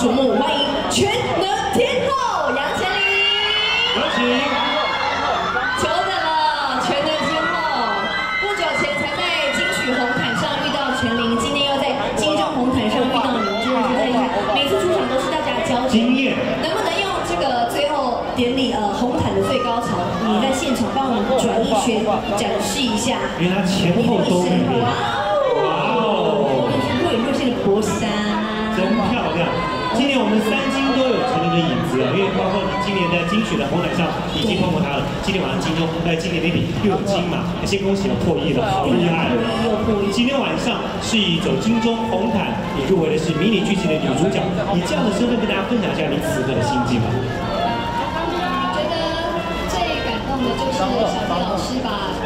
瞩目，欢迎全能天后杨千琳。有请。久等了，全能天后，不久前才在金曲红毯上遇到陈琳，今天又在金钟红毯上遇到您，真的是太厉害。每次出场都是大家焦点。能不能用这个最后典礼呃红毯的最高潮，你在现场帮我们转一圈，展示一下？原来前后都。哇。今年我们三金都有成立的影子啊，因为包括今年在金曲的红毯上已经碰过他了。今天晚上金钟，呃，今年年底又有金嘛，先恭喜了破亿了，好厉害！今天晚上是以走金钟红毯，你入围的是迷你剧情的女主角，以这样的身份跟大家分享一下你此刻的心境吧。觉得最感动的就是小迪老师把